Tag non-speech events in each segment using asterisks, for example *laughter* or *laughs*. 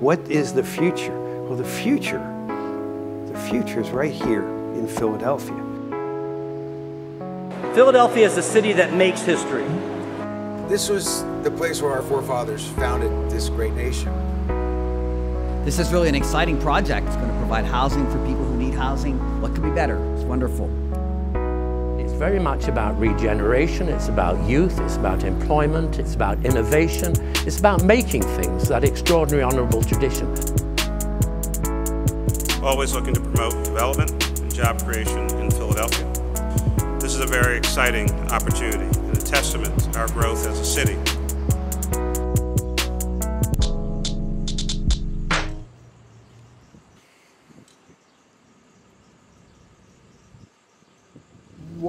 What is the future? Well, the future, the future is right here in Philadelphia. Philadelphia is a city that makes history. This was the place where our forefathers founded this great nation. This is really an exciting project. It's going to provide housing for people who need housing. What could be better? It's wonderful. Very much about regeneration, it's about youth, it's about employment, it's about innovation, it's about making things, that extraordinary honourable tradition. Always looking to promote development and job creation in Philadelphia. This is a very exciting opportunity and a testament to our growth as a city.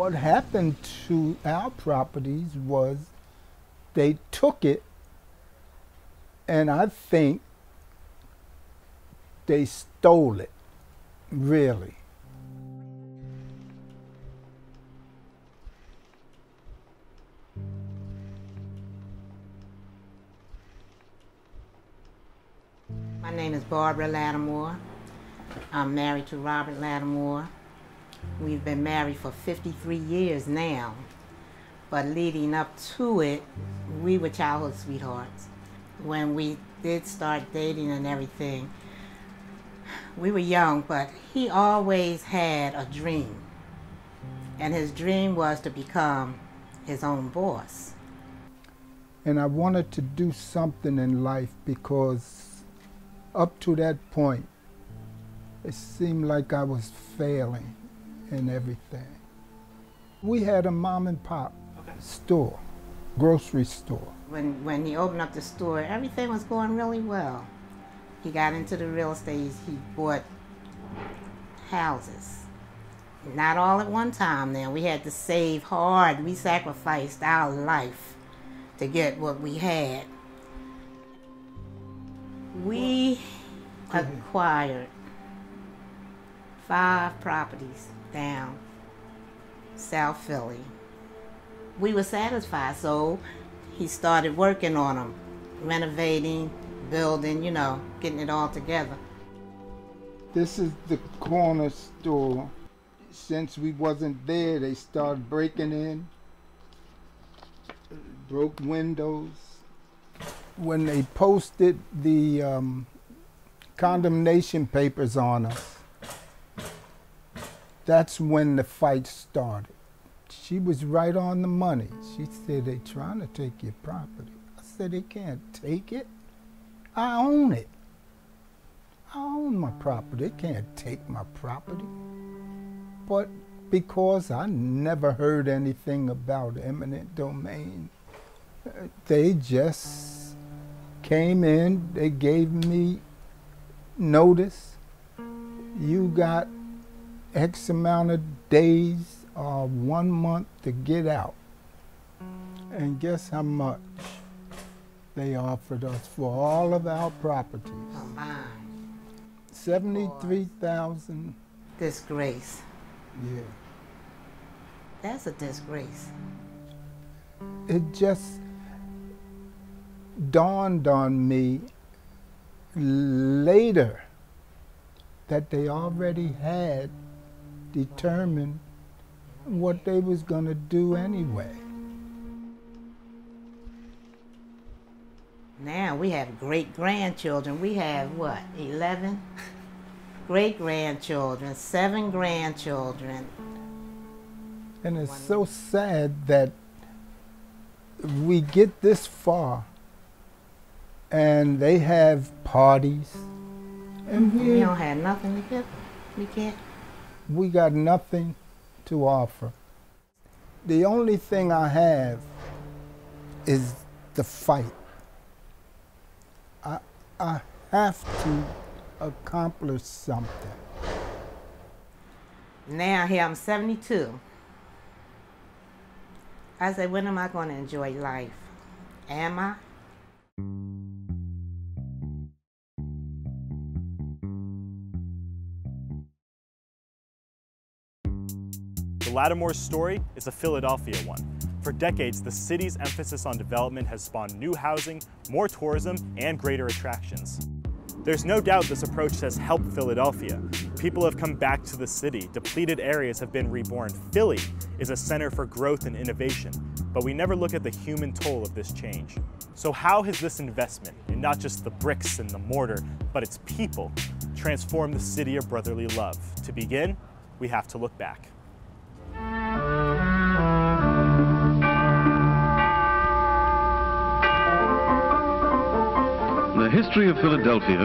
What happened to our properties was they took it and I think they stole it, really. My name is Barbara Lattimore. I'm married to Robert Lattimore. We've been married for 53 years now. But leading up to it, we were childhood sweethearts. When we did start dating and everything, we were young, but he always had a dream. And his dream was to become his own boss. And I wanted to do something in life because up to that point, it seemed like I was failing and everything. We had a mom and pop okay. store, grocery store. When, when he opened up the store, everything was going really well. He got into the real estate, he bought houses. Not all at one time now. We had to save hard. We sacrificed our life to get what we had. We acquired five properties down South Philly. We were satisfied, so he started working on them, renovating, building, you know, getting it all together. This is the corner store. Since we wasn't there, they started breaking in, broke windows. When they posted the um, condemnation papers on us, that's when the fight started. She was right on the money. She said, They're trying to take your property. I said, they can't take it. I own it. I own my property. They can't take my property. But because I never heard anything about eminent domain, they just came in, they gave me notice. You got X amount of days or one month to get out. And guess how much they offered us for all of our properties? Combined. 73,000. Disgrace. Yeah. That's a disgrace. It just dawned on me later that they already had determine what they was going to do anyway. Now we have great grandchildren. We have what, 11 great grandchildren, seven grandchildren. And it's so sad that we get this far and they have parties and we, we don't have nothing to give. We can't we got nothing to offer. The only thing I have is the fight. I, I have to accomplish something. Now here I'm 72. I say, when am I going to enjoy life? Am I? The Lattimore story is a Philadelphia one. For decades, the city's emphasis on development has spawned new housing, more tourism, and greater attractions. There's no doubt this approach has helped Philadelphia. People have come back to the city, depleted areas have been reborn. Philly is a center for growth and innovation, but we never look at the human toll of this change. So how has this investment, in not just the bricks and the mortar, but its people, transformed the city of brotherly love? To begin, we have to look back. History of Philadelphia,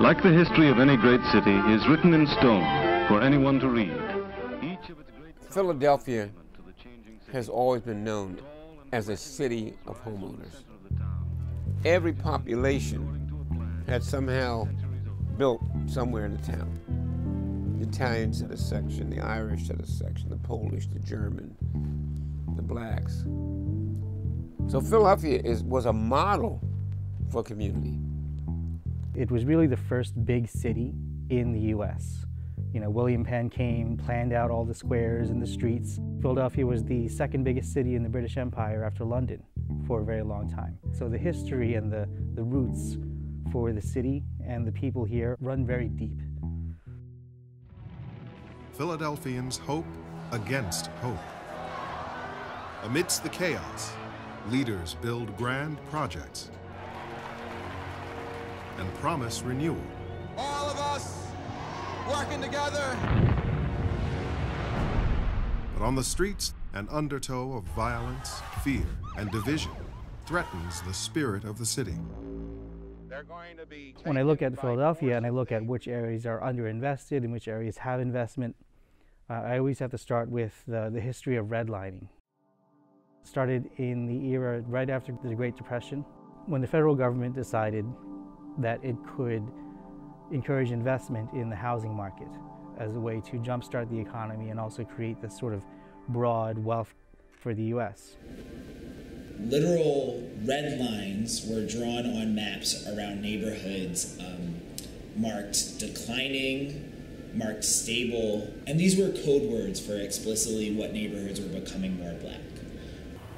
like the history of any great city, is written in stone for anyone to read. Philadelphia has always been known as a city of homeowners. Every population had somehow built somewhere in the town. The Italians had a section, the Irish had a section, the Polish, the German, the blacks. So Philadelphia is, was a model for community. It was really the first big city in the U.S. You know, William Penn came, planned out all the squares and the streets. Philadelphia was the second biggest city in the British Empire after London for a very long time. So the history and the, the roots for the city and the people here run very deep. Philadelphians hope against hope. Amidst the chaos, leaders build grand projects and promise renewal. All of us working together. But on the streets, an undertow of violence, fear, and division threatens the spirit of the city. When I look at Philadelphia and I look at which areas are underinvested and which areas have investment, uh, I always have to start with the, the history of redlining. It started in the era right after the Great Depression, when the federal government decided that it could encourage investment in the housing market as a way to jumpstart the economy and also create this sort of broad wealth for the U.S. Literal red lines were drawn on maps around neighborhoods um, marked declining, marked stable, and these were code words for explicitly what neighborhoods were becoming more black.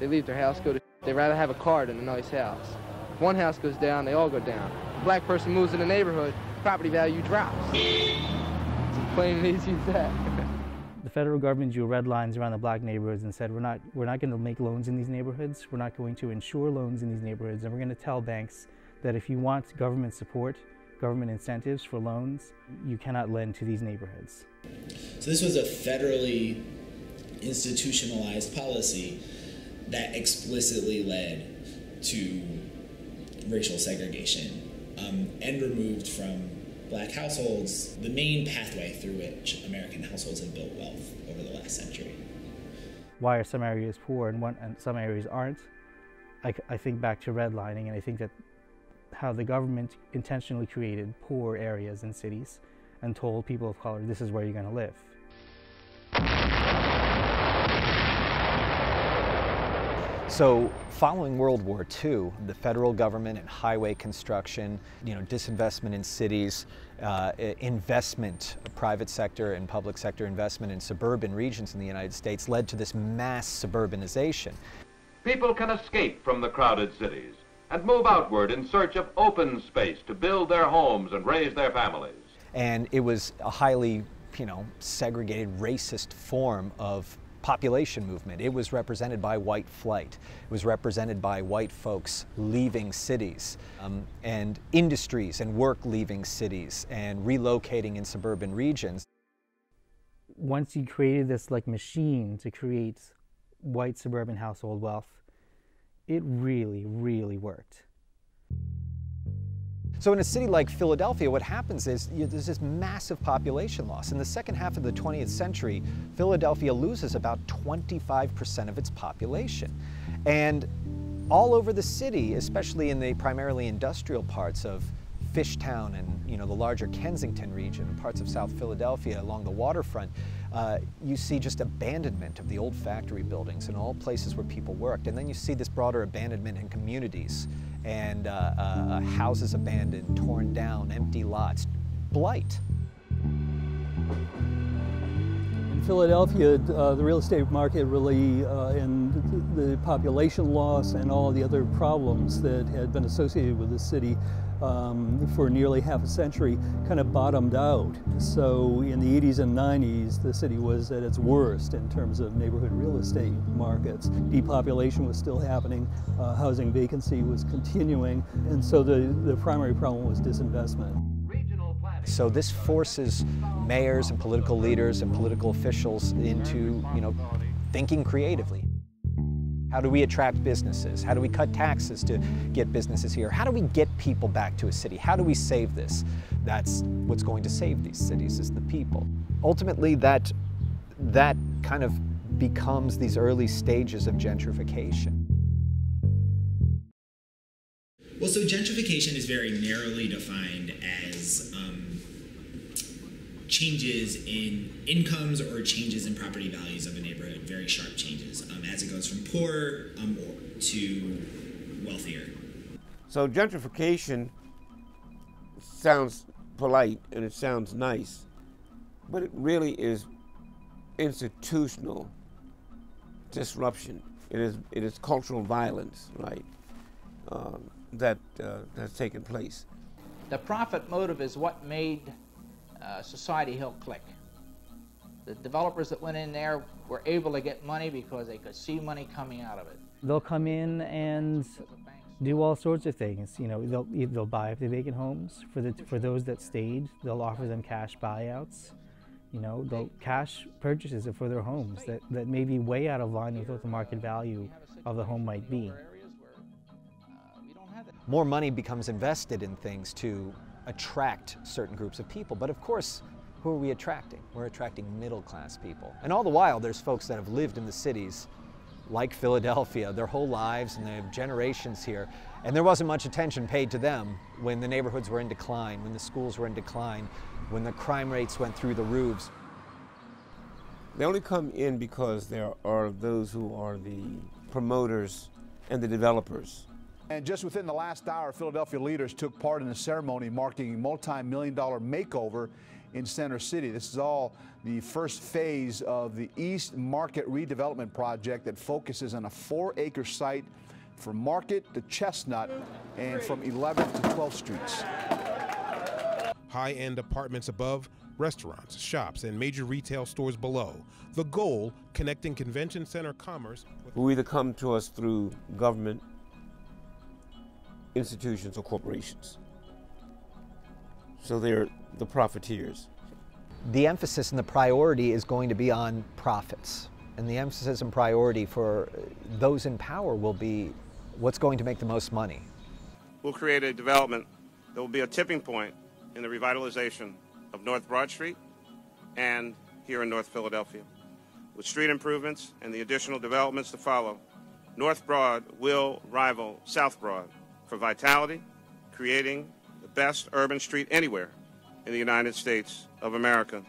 They leave their house, go to. They rather have a car than a nice house. If one house goes down, they all go down. If a black person moves in the neighborhood, property value drops. It's plain and easy as that. the federal government drew red lines around the black neighborhoods and said we're not we're not going to make loans in these neighborhoods we're not going to insure loans in these neighborhoods and we're going to tell banks that if you want government support government incentives for loans you cannot lend to these neighborhoods so this was a federally institutionalized policy that explicitly led to racial segregation um, and removed from black households the main pathway through which American households have built wealth over the last century. Why are some areas poor and, one, and some areas aren't? I, I think back to redlining, and I think that how the government intentionally created poor areas in cities and told people of color, this is where you're going to live. So following World War II, the federal government and highway construction, you know, disinvestment in cities, uh, investment, private sector and public sector investment in suburban regions in the United States led to this mass suburbanization. People can escape from the crowded cities and move outward in search of open space to build their homes and raise their families. And it was a highly, you know, segregated, racist form of population movement. It was represented by white flight. It was represented by white folks leaving cities um, and industries and work leaving cities and relocating in suburban regions. Once you created this like machine to create white suburban household wealth, it really, really worked. So in a city like Philadelphia, what happens is you, there's this massive population loss. In the second half of the 20th century, Philadelphia loses about 25% of its population. And all over the city, especially in the primarily industrial parts of Fishtown and you know the larger Kensington region and parts of South Philadelphia along the waterfront, uh, you see just abandonment of the old factory buildings and all places where people worked. And then you see this broader abandonment in communities and uh, uh, houses abandoned, torn down, empty lots, blight. In Philadelphia, uh, the real estate market really, uh, and the population loss and all the other problems that had been associated with the city um, for nearly half a century kind of bottomed out. So in the 80s and 90s, the city was at its worst in terms of neighborhood real estate markets. Depopulation was still happening, uh, housing vacancy was continuing, and so the, the primary problem was disinvestment. So this forces mayors and political leaders and political officials into, you know, thinking creatively. How do we attract businesses? How do we cut taxes to get businesses here? How do we get people back to a city? How do we save this? That's what's going to save these cities is the people. Ultimately, that, that kind of becomes these early stages of gentrification. Well, so gentrification is very narrowly defined as um, changes in incomes or changes in property values of a neighborhood, very sharp changes um, as it goes from poor um, to wealthier. So gentrification sounds polite and it sounds nice, but it really is institutional disruption. It is it is cultural violence, right? Um, that uh, has taken place. The profit motive is what made uh, Society Hill click. The developers that went in there were able to get money because they could see money coming out of it. They'll come in and do all sorts of things. You know, they'll they'll buy up the vacant homes for the for those that stayed. They'll offer them cash buyouts. You know, they'll cash purchases for their homes that, that may be way out of line with what the market value of the home might be. More money becomes invested in things to attract certain groups of people. But of course, who are we attracting? We're attracting middle class people. And all the while, there's folks that have lived in the cities like Philadelphia their whole lives and they have generations here. And there wasn't much attention paid to them when the neighborhoods were in decline, when the schools were in decline, when the crime rates went through the roofs. They only come in because there are those who are the promoters and the developers. And just within the last hour, Philadelphia leaders took part in a ceremony marking a multi-million dollar makeover in Center City. This is all the first phase of the East Market redevelopment project that focuses on a four-acre site from Market to Chestnut and from 11th to 12th streets. High-end apartments above, restaurants, shops, and major retail stores below. The goal, connecting convention center commerce. Who either come to us through government institutions or corporations. So they're the profiteers. The emphasis and the priority is going to be on profits. And the emphasis and priority for those in power will be what's going to make the most money. We'll create a development that will be a tipping point in the revitalization of North Broad Street and here in North Philadelphia. With street improvements and the additional developments to follow, North Broad will rival South Broad for vitality, creating the best urban street anywhere in the United States of America.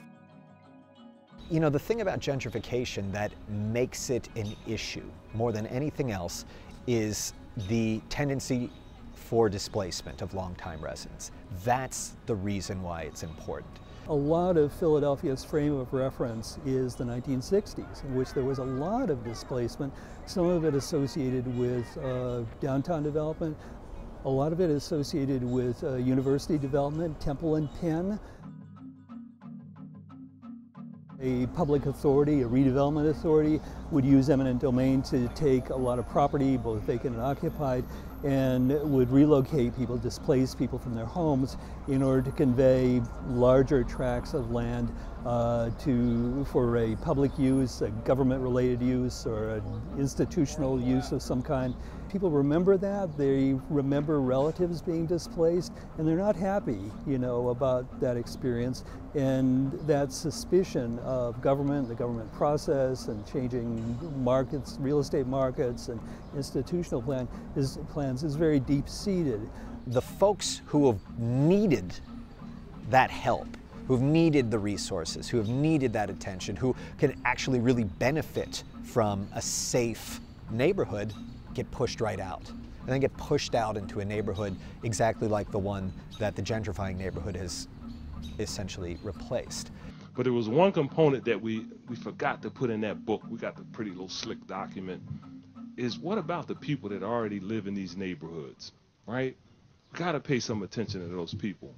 You know, the thing about gentrification that makes it an issue more than anything else is the tendency for displacement of longtime residents. That's the reason why it's important. A lot of Philadelphia's frame of reference is the 1960s, in which there was a lot of displacement, some of it associated with uh, downtown development, a lot of it is associated with uh, university development, Temple and Penn. A public authority, a redevelopment authority, would use eminent domain to take a lot of property, both vacant and occupied, and would relocate people, displace people from their homes in order to convey larger tracts of land uh, to, for a public use, a government-related use, or an institutional use of some kind. People remember that. They remember relatives being displaced, and they're not happy, you know, about that experience. And that suspicion of government, the government process, and changing markets, real estate markets, and institutional plan is, plans is very deep-seated. The folks who have needed that help who've needed the resources, who have needed that attention, who can actually really benefit from a safe neighborhood, get pushed right out. And then get pushed out into a neighborhood exactly like the one that the gentrifying neighborhood has essentially replaced. But there was one component that we, we forgot to put in that book. We got the pretty little slick document. Is what about the people that already live in these neighborhoods, right? We got to pay some attention to those people.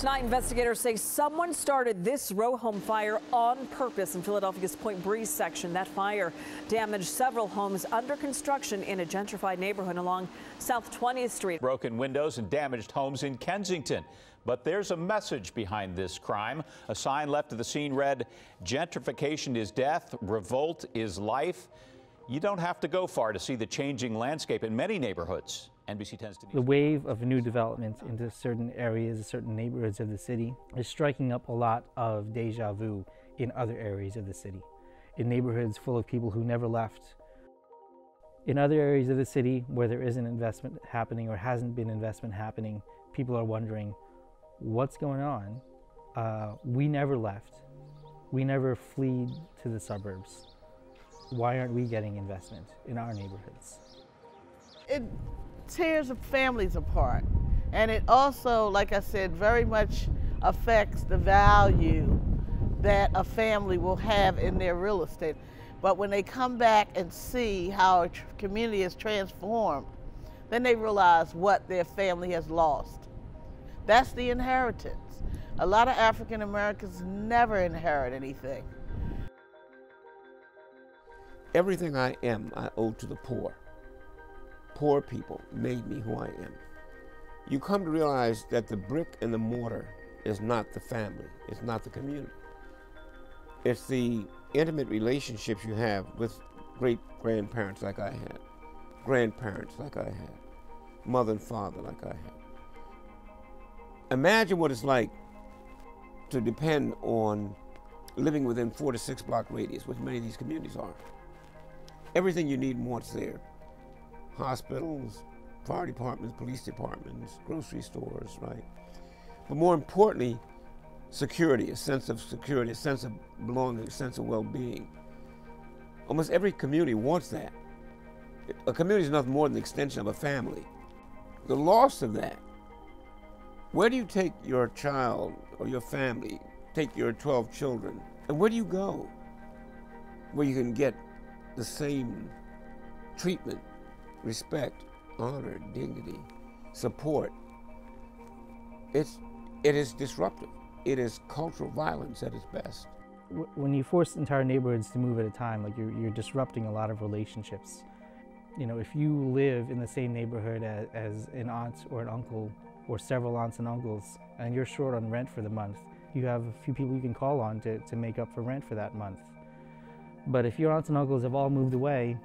Tonight, investigators say someone started this row home fire on purpose in Philadelphia's Point Breeze section. That fire damaged several homes under construction in a gentrified neighborhood along South 20th Street. Broken windows and damaged homes in Kensington. But there's a message behind this crime. A sign left at the scene read, Gentrification is death, revolt is life. You don't have to go far to see the changing landscape in many neighborhoods. NBC 10's Denise. The wave of new development into certain areas, certain neighborhoods of the city is striking up a lot of deja vu in other areas of the city, in neighborhoods full of people who never left. In other areas of the city where there isn't investment happening or hasn't been investment happening, people are wondering, what's going on? Uh, we never left. We never fled to the suburbs. Why aren't we getting investment in our neighborhoods? It tears families apart. And it also, like I said, very much affects the value that a family will have in their real estate. But when they come back and see how a community is transformed, then they realize what their family has lost. That's the inheritance. A lot of African Americans never inherit anything. Everything I am, I owe to the poor poor people made me who I am. You come to realize that the brick and the mortar is not the family, it's not the community. It's the intimate relationships you have with great grandparents like I had, grandparents like I had, mother and father like I had. Imagine what it's like to depend on living within four to six block radius, which many of these communities are. Everything you need and want's there hospitals, fire departments, police departments, grocery stores, right? But more importantly, security, a sense of security, a sense of belonging, a sense of well-being. Almost every community wants that. A community is nothing more than an extension of a family. The loss of that, where do you take your child or your family, take your 12 children, and where do you go where you can get the same treatment respect, honor, dignity, support. It's, it is disruptive. It is cultural violence at its best. When you force entire neighborhoods to move at a time, like you're, you're disrupting a lot of relationships. You know, if you live in the same neighborhood as, as an aunt or an uncle or several aunts and uncles, and you're short on rent for the month, you have a few people you can call on to, to make up for rent for that month. But if your aunts and uncles have all moved away,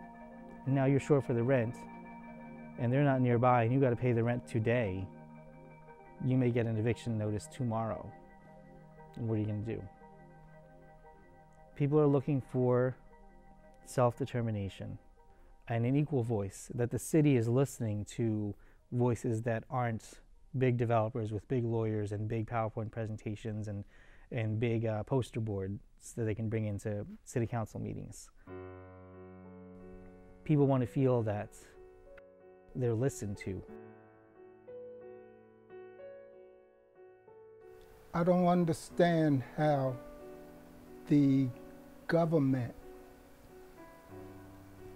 and now you're short for the rent, and they're not nearby, and you got to pay the rent today, you may get an eviction notice tomorrow. And what are you going to do? People are looking for self determination and an equal voice, that the city is listening to voices that aren't big developers with big lawyers and big PowerPoint presentations and, and big uh, poster boards that they can bring into city council meetings people want to feel that they're listened to. I don't understand how the government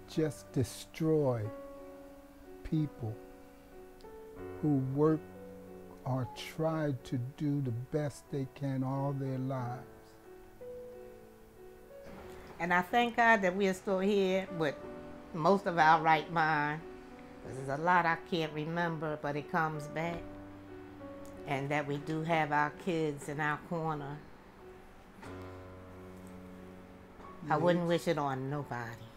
just destroy people who work or try to do the best they can all their lives. And I thank God that we are still here with most of our right mind. There's a lot I can't remember, but it comes back. And that we do have our kids in our corner. I wouldn't wish it on nobody.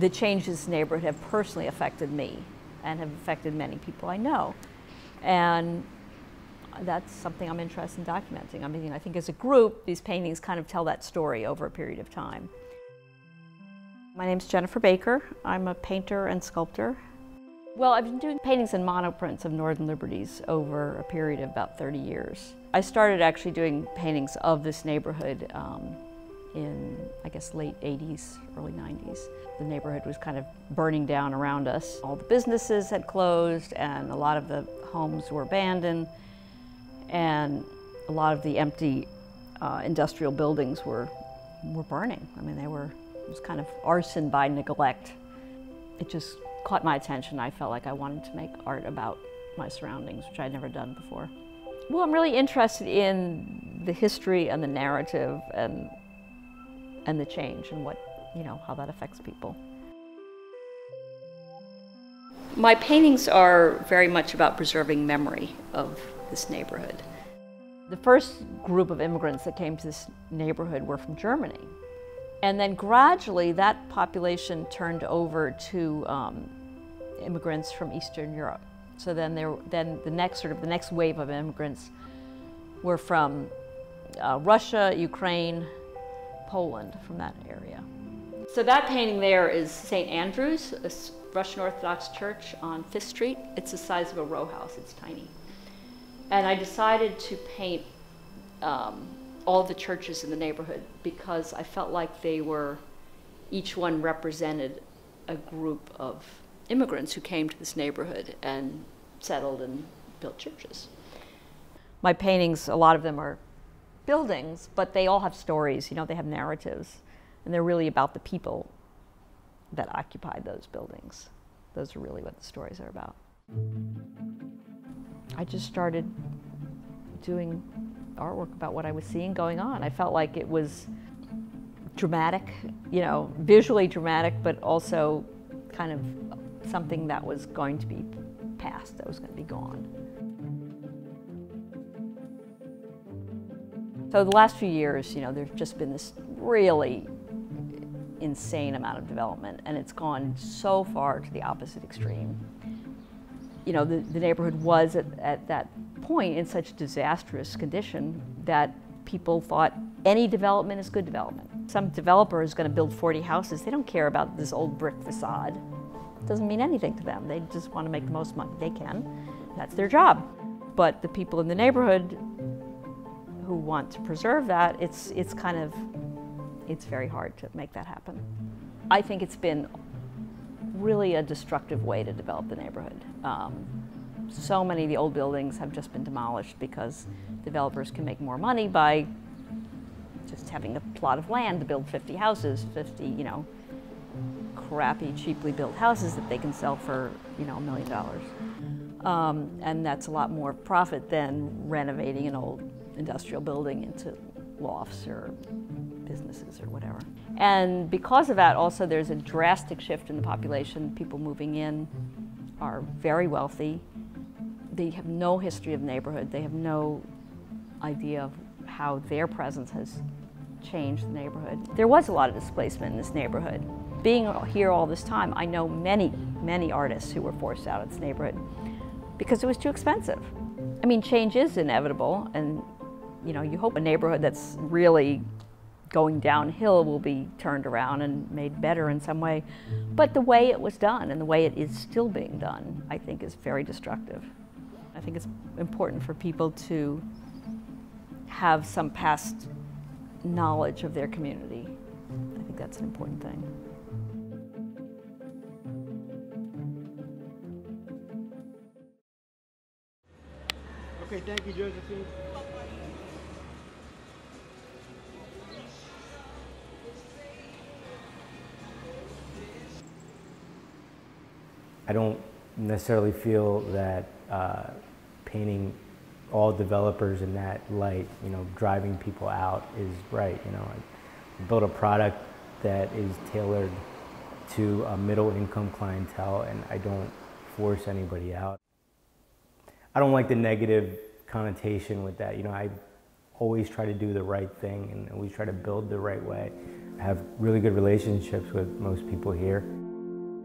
The changes in the neighborhood have personally affected me and have affected many people I know. And that's something I'm interested in documenting. I mean, I think as a group, these paintings kind of tell that story over a period of time. My name's Jennifer Baker. I'm a painter and sculptor. Well, I've been doing paintings and monoprints of Northern Liberties over a period of about 30 years. I started actually doing paintings of this neighborhood um, in, I guess, late 80s, early 90s. The neighborhood was kind of burning down around us. All the businesses had closed and a lot of the homes were abandoned and a lot of the empty uh, industrial buildings were, were burning. I mean, they were, it was kind of arson by neglect. It just caught my attention. I felt like I wanted to make art about my surroundings, which I'd never done before. Well, I'm really interested in the history and the narrative and, and the change and what, you know, how that affects people. My paintings are very much about preserving memory of this neighborhood. The first group of immigrants that came to this neighborhood were from Germany. And then gradually that population turned over to um, immigrants from Eastern Europe. So then there, then the next sort of the next wave of immigrants were from uh, Russia, Ukraine, Poland, from that area. So that painting there is St. Andrew's, a Russian Orthodox church on Fifth Street. It's the size of a row house, it's tiny. And I decided to paint um, all the churches in the neighborhood because I felt like they were, each one represented a group of immigrants who came to this neighborhood and settled and built churches. My paintings, a lot of them are buildings, but they all have stories, you know, they have narratives, and they're really about the people that occupied those buildings. Those are really what the stories are about. I just started doing artwork about what I was seeing going on. I felt like it was dramatic, you know, visually dramatic, but also kind of something that was going to be past, that was going to be gone. So the last few years, you know, there's just been this really insane amount of development, and it's gone so far to the opposite extreme. You know, the, the neighborhood was at, at that point in such disastrous condition that people thought any development is good development. Some developer is going to build 40 houses. They don't care about this old brick facade. It doesn't mean anything to them. They just want to make the most money they can. That's their job. But the people in the neighborhood who want to preserve that, it's, it's kind of, it's very hard to make that happen. I think it's been really a destructive way to develop the neighborhood. Um, so many of the old buildings have just been demolished because developers can make more money by just having a plot of land to build 50 houses, 50, you know, crappy, cheaply built houses that they can sell for, you know, a million dollars. Um, and that's a lot more profit than renovating an old industrial building into lofts or businesses or whatever. And because of that, also there's a drastic shift in the population. People moving in are very wealthy. They have no history of neighborhood. They have no idea of how their presence has changed the neighborhood. There was a lot of displacement in this neighborhood. Being here all this time, I know many, many artists who were forced out of this neighborhood because it was too expensive. I mean, change is inevitable, and you know, you hope a neighborhood that's really going downhill will be turned around and made better in some way. But the way it was done and the way it is still being done, I think, is very destructive. I think it's important for people to have some past knowledge of their community. I think that's an important thing. Okay, thank you, Josephine. I don't necessarily feel that uh, painting all developers in that light, you know, driving people out is right. You know, I build a product that is tailored to a middle income clientele and I don't force anybody out. I don't like the negative connotation with that. You know, I always try to do the right thing and always try to build the right way. I have really good relationships with most people here.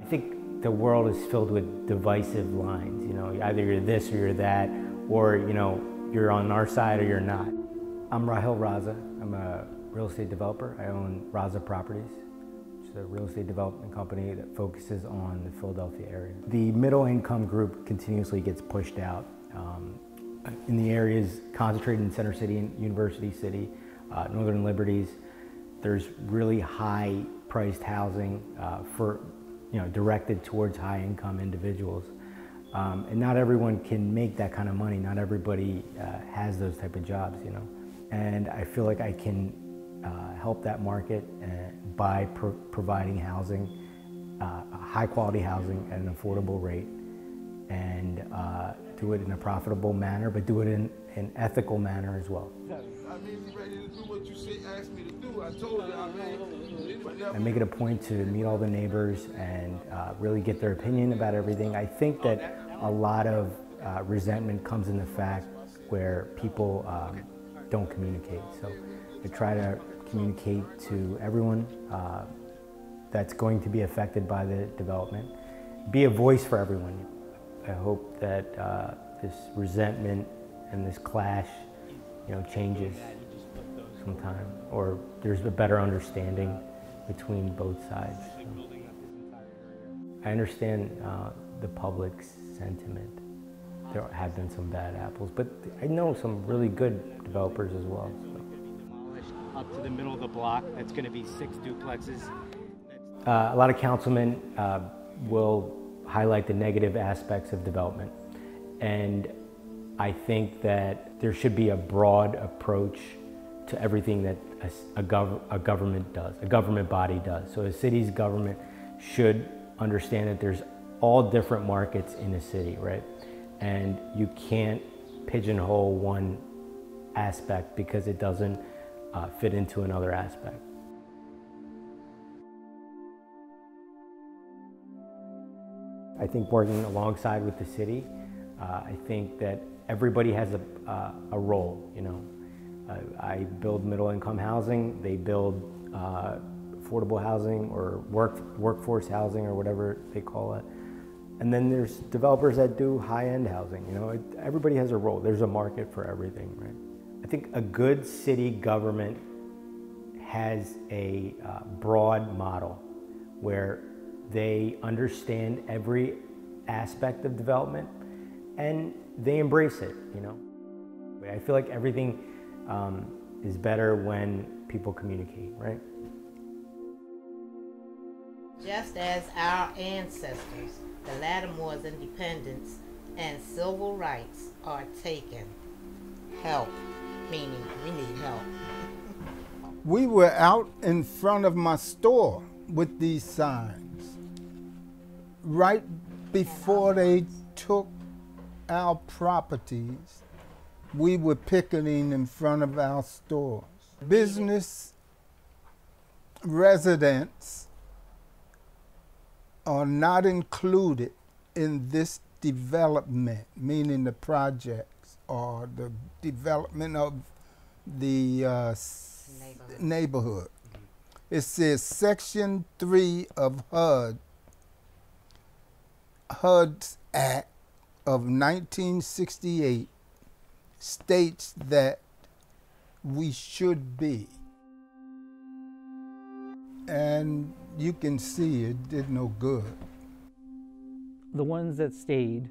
I think the world is filled with divisive lines. You know, either you're this or you're that, or you know, you're on our side or you're not. I'm Rahil Raza. I'm a real estate developer. I own Raza Properties. It's a real estate development company that focuses on the Philadelphia area. The middle income group continuously gets pushed out. Um, in the areas concentrated in Center City and University City, uh, Northern Liberties, there's really high priced housing uh, for, you know, directed towards high income individuals. Um, and not everyone can make that kind of money. Not everybody uh, has those type of jobs, you know. And I feel like I can uh, help that market uh, by pro providing housing, uh, high quality housing at an affordable rate, and uh, do it in a profitable manner, but do it in an ethical manner as well. I make it a point to meet all the neighbors and uh, really get their opinion about everything. I think that a lot of uh, resentment comes in the fact where people um, don't communicate. So I try to communicate to everyone uh, that's going to be affected by the development. Be a voice for everyone. I hope that uh, this resentment and this clash, you know, changes sometime, or there's a better understanding between both sides. I understand uh, the public's sentiment. There have been some bad apples, but I know some really good developers as well. So. Up to the middle of the block, that's going to be six duplexes. Uh, a lot of councilmen uh, will highlight the negative aspects of development. And I think that there should be a broad approach to everything that a, a, gov a government does, a government body does. So a city's government should understand that there's all different markets in a city, right? And you can't pigeonhole one aspect because it doesn't uh, fit into another aspect. I think working alongside with the city, uh, I think that everybody has a, uh, a role, you know. Uh, I build middle income housing, they build uh, affordable housing or work, workforce housing or whatever they call it. And then there's developers that do high-end housing, you know. It, everybody has a role. There's a market for everything, right? I think a good city government has a uh, broad model where they understand every aspect of development and they embrace it, you know. I feel like everything um, is better when people communicate, right? Just as our ancestors, the Lattimore's independence and civil rights are taken, help, meaning we need help. *laughs* we were out in front of my store with these signs right before they took our properties, we were picketing in front of our stores. Business residents are not included in this development, meaning the projects or the development of the uh, neighborhood. neighborhood. It says Section 3 of HUD HUD's Act of 1968 states that we should be. And you can see it did no good. The ones that stayed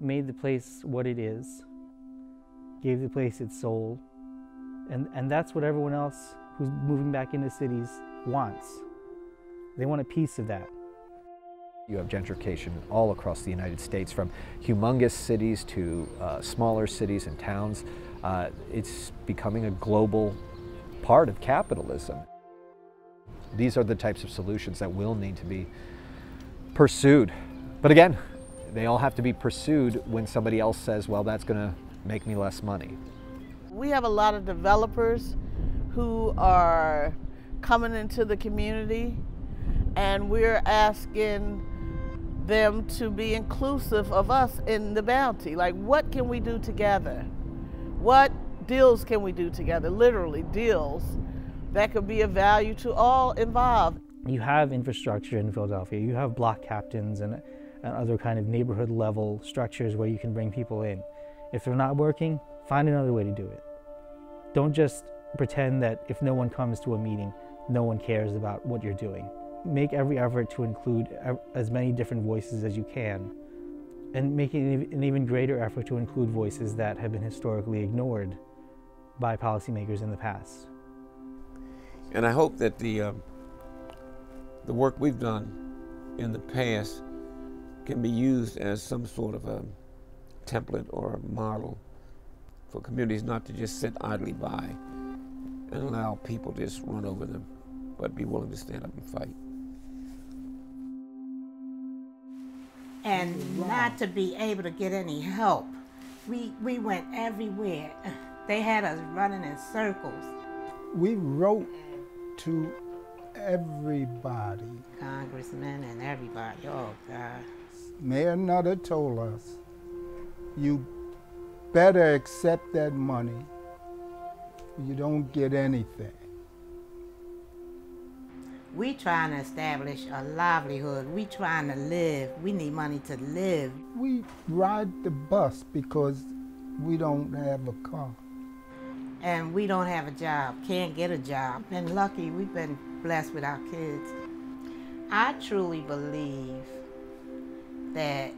made the place what it is, gave the place its soul, and, and that's what everyone else who's moving back into cities wants. They want a piece of that. You have gentrification all across the United States, from humongous cities to uh, smaller cities and towns. Uh, it's becoming a global part of capitalism. These are the types of solutions that will need to be pursued. But again, they all have to be pursued when somebody else says, well, that's going to make me less money. We have a lot of developers who are coming into the community and we're asking them to be inclusive of us in the bounty. Like, what can we do together? What deals can we do together? Literally, deals that could be of value to all involved. You have infrastructure in Philadelphia. You have block captains and, and other kind of neighborhood level structures where you can bring people in. If they're not working, find another way to do it. Don't just pretend that if no one comes to a meeting, no one cares about what you're doing make every effort to include as many different voices as you can and making an even greater effort to include voices that have been historically ignored by policymakers in the past. And I hope that the, uh, the work we've done in the past can be used as some sort of a template or a model for communities not to just sit idly by and allow people to just run over them, but be willing to stand up and fight. And not to be able to get any help. We, we went everywhere. They had us running in circles. We wrote to everybody. Congressmen and everybody. Oh, God. Mayor Nutter told us, you better accept that money. You don't get anything. We trying to establish a livelihood. We trying to live. We need money to live. We ride the bus because we don't have a car. And we don't have a job, can't get a job. And lucky, we've been blessed with our kids. I truly believe that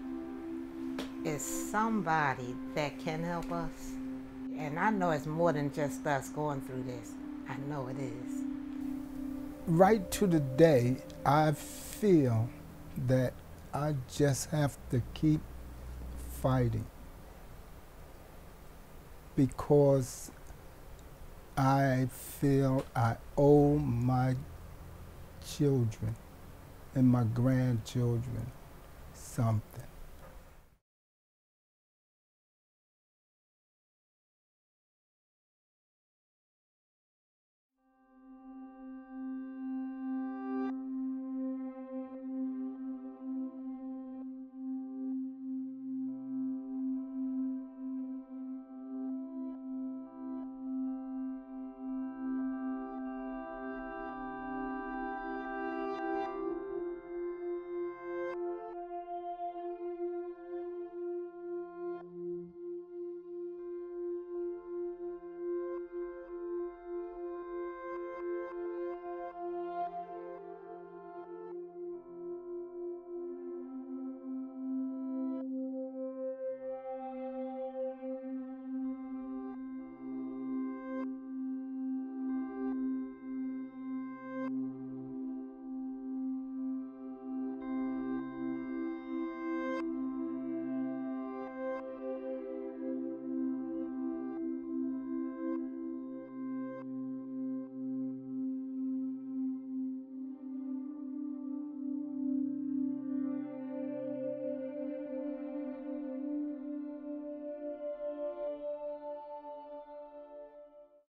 it's somebody that can help us. And I know it's more than just us going through this. I know it is. Right to the day, I feel that I just have to keep fighting because I feel I owe my children and my grandchildren something.